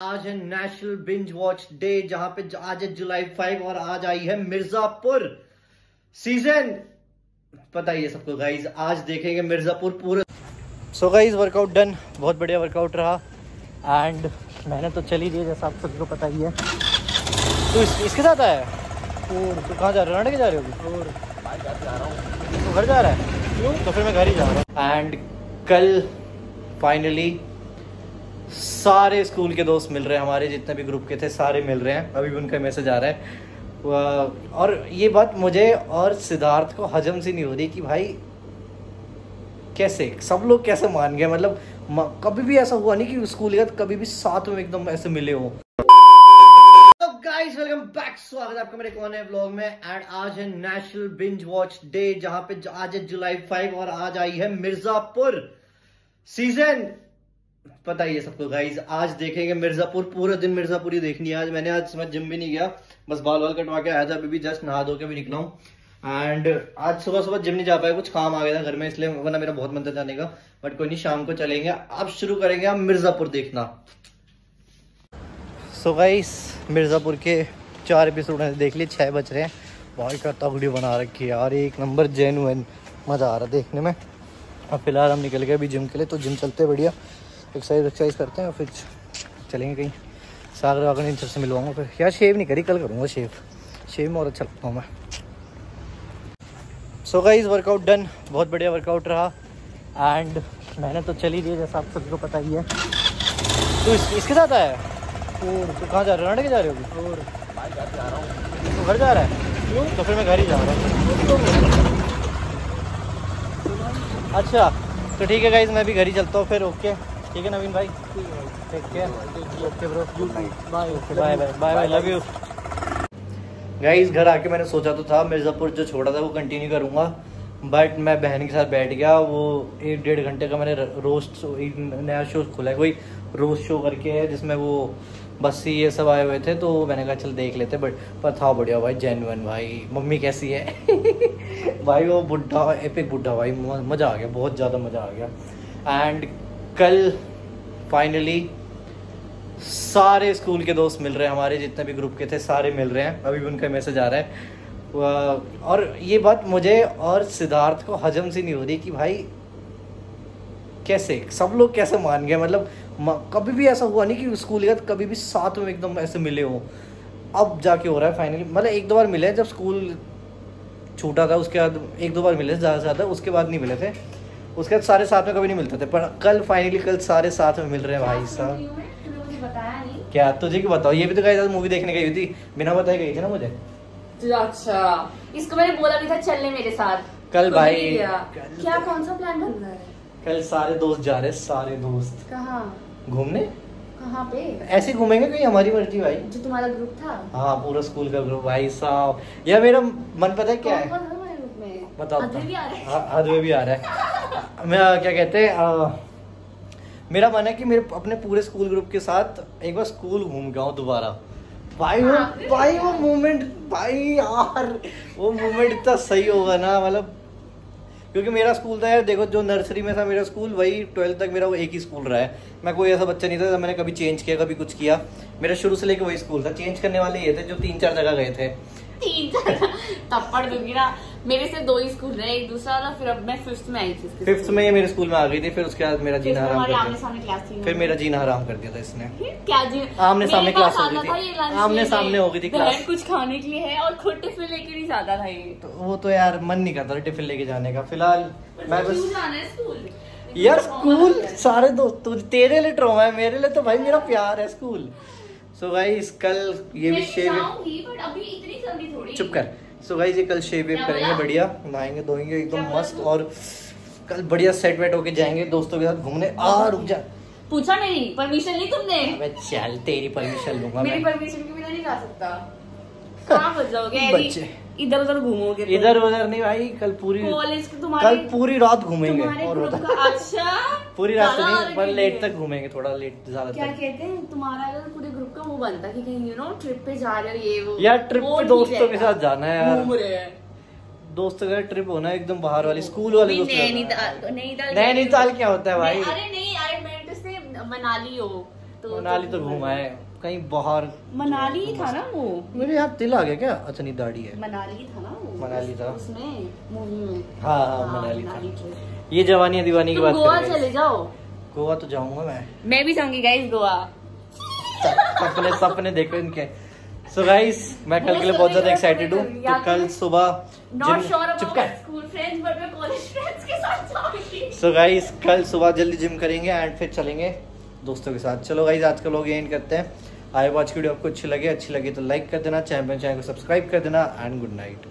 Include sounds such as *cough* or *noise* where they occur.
आज है national binge watch day जहाँ पे आज है जुलाई फाइव और आज आई है मिर्जापुर सीज़न पता ही है सबको गाइज़ आज देखेंगे मिर्जापुर पूरे। सो गाइज़ वर्कआउट डन बहुत बढ़िया वर्कआउट रहा। एंड मैंने तो चली दी जैसा आप सबको पता ही है। तो इस, इसके साथ आया और तो कहाँ जा रहे हो? नाटक जा रहे हो और तो घर जा रहा है? क्यों? तो फिर मैं घर ही जा रहा हूँ। एंड कल फाइनली सारे स्कूल के दोस्त मिल रहे हैं, हमारे जितने भी ग्रुप के थे, सारे मिल रहे हैं। अभी भी उनका मैसेज आ रहा है। और ये बात मुझे और सिद्धार्थ को हजम सी नहीं हो रही कि भाई, कैसे? सब लोग कैसे मान गए? मतलब कभी भी ऐसा हुआ नहीं कि स्कूल के कभी भी साथ में एकदम ऐसे मिले हो। गाइस वेलकम बैक स्वागत है आपका मेरे नए व्लॉग में। एंड आज है नेशनल बिंज वॉच डे जहाँ पे आज है जुलाई फाइव और आज आई है मिर्जापुर सीज़न पता ही है सबको गाइस आज देखेंगे मिर्जापुर, पूरे दिन मिर्जापुर ही देखनी है। आज मैंने आज मैं जिम भी नहीं गया, बस बाल वाल कटवा के आया था, अभी भी जस्ट नहा धो के भी निकला हूँ। एंड आज सुबह सुबह जिम नहीं जा पाया, कुछ काम आ गया था घर में, इसलिए वरना मेरा बहुत मन था जाने का। बट कोई नहीं, शाम को चलेंगे। अब शुरू करेंगे हम मिर्जापुर देखना। सो गाइस मिर्ज़ापुर के चार एपिसोड मैंने देख लिए छः बज रहे हैं। भाई का तगड़ी बना रखी है यार, एक नंबर जेनुअन मज़ा आ रहा है देखने में। अब फ़िलहाल हम निकल गए अभी जिम के लिए तो जिम चलते हैं बढ़िया। एक्सरसाइज एक्सरसाइज करते हैं और फिर चलेंगे कहीं। सागर वागर इन सबसे मिलवाऊँगा फिर। यार शेव नहीं करी कल करूँगा शेव शेव में और अच्छा लगता हूँ मैं। सो गाइस वर्कआउट डन बहुत बढ़िया वर्कआउट रहा। एंड मैंने तो चली दी जैसा आप सबको पता ही है। तो इस, इसके साथ आया है? और तो कहाँ जा रहे हो? नाटक जा रहे हो और तो घर जा रहा है? क्यों? तो फिर मैं घर ही जा रहा हूँ। अच्छा तो ठीक है गाइज़ मैं भी घर ही चलता हूँ फिर ओके ठीक है नवीन भाई? Take care okay bro bye bye bye bye bye love you guys घर आके मैंने सोचा तो था मिर्ज़ापुर जो छोड़ा था वो कंटिन्यू करूँगा। बट मैं बहन के साथ बैठ गया वो एक डेढ़ घंटे का मैंने रोस्ट एक नया शो खुला है। कोई रोस्ट शो करके है जिसमें वो बस्सी ये सब आए हुए थे तो मैंने कहा चल देख लेते बट पर था बढ़िया भाई जेनवन भाई। मम्मी कैसी है? *laughs* भाई वो बुढ़ा एपिक बुढ़ा भाई मज़ा आ गया बहुत ज़्यादा मज़ा आ गया। एंड कल फाइनली सारे स्कूल के दोस्त मिल रहे हैं हमारे, जितने भी ग्रुप के थे, सारे मिल रहे हैं। अभी भी उनका मैसेज आ रहा है। और ये बात मुझे और सिद्धार्थ को हजम सी नहीं हो रही कि भाई, कैसे? सब लोग कैसे मान गए? मतलब कभी भी ऐसा हुआ नहीं कि स्कूल के कभी भी साथ में एकदम ऐसे मिले हो। अब जाके हो रहा है फाइनली मतलब एक दो बार मिले जब स्कूल छूटा था, उसके बाद एक दो बार मिले ज़्यादा से ज़्यादा, उसके बाद नहीं मिले थे। उसके बाद सारे साथ में कभी नहीं मिलते थे पर कल फाइनली कल सारे साथ में मिल रहे हैं भाई साहब। क्या? तुझे क्यों बताओ ये भी तो गई मूवी देखने गई हुई थी। बिना बताए गई थी ना मुझे। अच्छा इसको मैंने बोला भी था चलने मेरे साथ। कल तो भाई कल- क्या कौन सा प्लान बन रहा है? कल सारे दोस्त जा रहे सारे दोस्त। कहाँ? घूमने? कहाँ पे? ऐसे घूमेंगे कहीं? हमारी मर्ज़ी भाई। जो तुम्हारा ग्रुप था? हाँ पूरा स्कूल का ग्रुप भाई साहब। या मेरा मन पता है क्या है? बताओ। अद्वैत भी आ रहा है। क्या कहते हैं मेरा मन है कि मेरे अपने पूरे स्कूल ग्रुप के साथ एक बार स्कूल घूम के आऊँ दोबारा। भाई वो हाँ, भाई वो मोमेंट भाई यार वो मोमेंट इतना सही होगा ना मतलब क्योंकि मेरा स्कूल था यार देखो जो नर्सरी में था मेरा स्कूल वही ट्वेल्थ तक मेरा वो एक ही स्कूल रहा है। मैं कोई ऐसा बच्चा नहीं था मैंने कभी चेंज किया कभी कुछ किया। मेरा शुरू से लेके वही स्कूल था। चेंज करने वाले ये थे जो तीन चार जगह गए थे। तीन थप्पड़ दूँगी ना मेरे से दो ही स्कूल रहे एक दूसरा वाला फिर अब मैं फिफ्थ में आई थी फिफ्थ में ये मेरे स्कूल में आ गई थी फिर उसके बाद मेरा जीना हराम कर आमने दिया। सामने क्लास थी फिर मेरा जीना हराम कर दिया था इसने। क्या जी? आमने सामने क्लास हो गई थी। आमने सामने हो गई थी क्लास। कुछ खाने के लिए है और खुद टिफ़िन लेके नहीं जाता था ये। तो वो तो यार मन नहीं करता टिफ़िन लेके जाने का। फ़िलहाल मैं बस स्कूल? यार स्कूल सारे दोस्त तेरे लिए ट्रॉमा है मेरे लिए तो भाई मेरा प्यार है स्कूल। सो भाई कल ये भी शेव बट अभी इतनी जल्दी थोड़ी। चुप कर। सो गाइस ये कल शेव वेव करेंगे बढ़िया। नहाएँगे धोएँगे एकदम मस्त और कल बढ़िया सेट वेट होके जाएँगे दोस्तों के साथ घूमने। आ रुक जा। पूछा मेरी परमिशन ली तुमने? अबे चल तेरी परमिशन लूँगा मेरी परमिशन के बिना नहीं जा सकता। *laughs* कहाँ बच जाओगे बच्चे। इधर उधर घूमोगे तुम। इधर उधर नहीं भाई कल पूरी कॉलेज के तुम्हारे कल पूरी रात घूमेंगे और ग्रुप बता का अच्छा पूरी रात तो नहीं पर लेट तक घूमेंगे थोड़ा लेट ज़्यादा क्या कहते हैं तुम्हारा अगर पूरे ग्रुप का वो बनता कि कहीं यू नो ट्रिप पे जा रहे ये वो यार ट्रिप पे दोस्तों के साथ जाना है यार। घूम रहे हैं। दोस्तों का ट्रिप होना है एकदम बाहर वाली स्कूल वाले नहीं, दोस्त नैनीताल क्या होता है भाई? अरे नहीं अरे मैं तो से मनाली हो तो तो मनाली तो घूमा है। कहीं बाहर मनाली ही था ना वो? मेरे यहाँ तिल आ गया क्या? अच्छा नहीं दाढ़ी है। मनाली था ना वो? मनाली था। उसमें मूवी में। हाँ हाँ मनाली था। ये जवानी है दीवानी की बात गोवा चले जाओ। गोवा तो जाऊँगा मैं। मैं भी जाऊँगी गाइस गोवा। सपने सपने देखो इनके। सो गाइस मैं कल के लिए बहुत ज़्यादा एक्साइटेड हूँ। तो कल सुबह जिम श्योर चिपका अबाउट स्कूल फ्रेंड्स बट मैं कॉलेज फ्रेंड्स के साथ जाऊँगी। सो गाइस कल सुबह जल्दी जिम करेंगे एंड फिर चलेंगे दोस्तों के साथ। चलो गाइस आज का लोग एंड करते हैं। आई वॉच वीडियो आपको अच्छी लगे अच्छी लगे तो लाइक कर देना, चैनल चैनल को सब्सक्राइब कर देना एंड गुड नाइट